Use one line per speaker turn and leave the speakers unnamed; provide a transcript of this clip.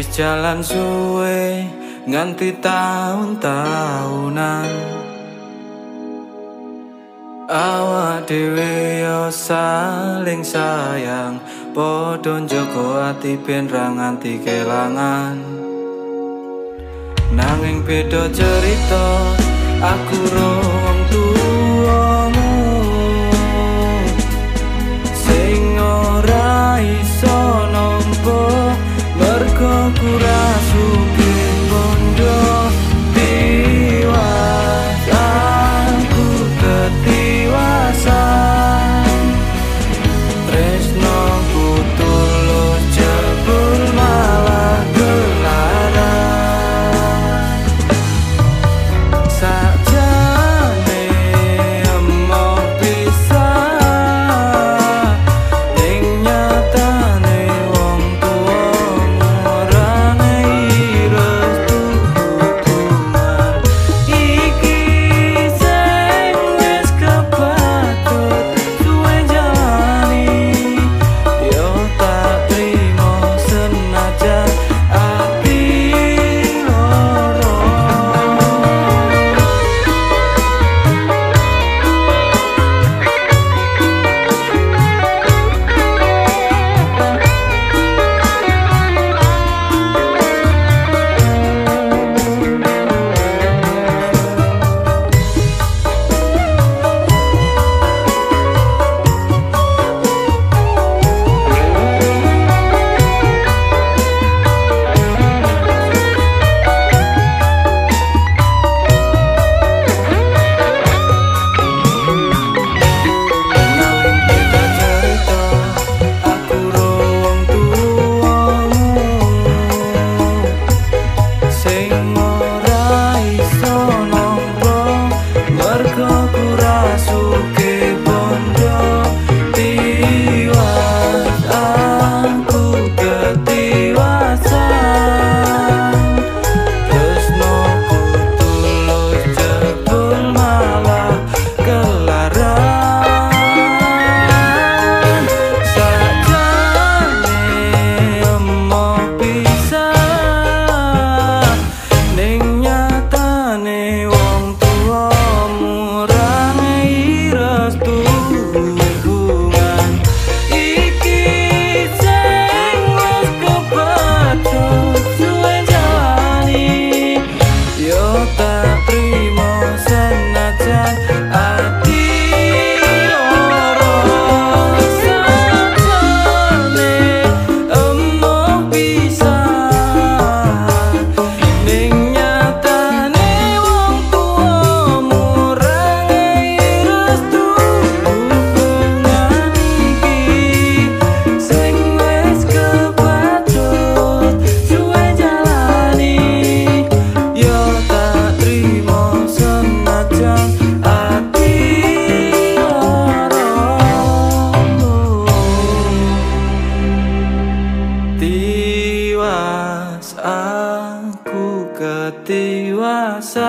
berjalan suwe nganti tahun-tahunan. Awak dhewe yo saling sayang Podo njogo ati ben ra nganti kelangan. Nanging beda cerita aku ketiwasan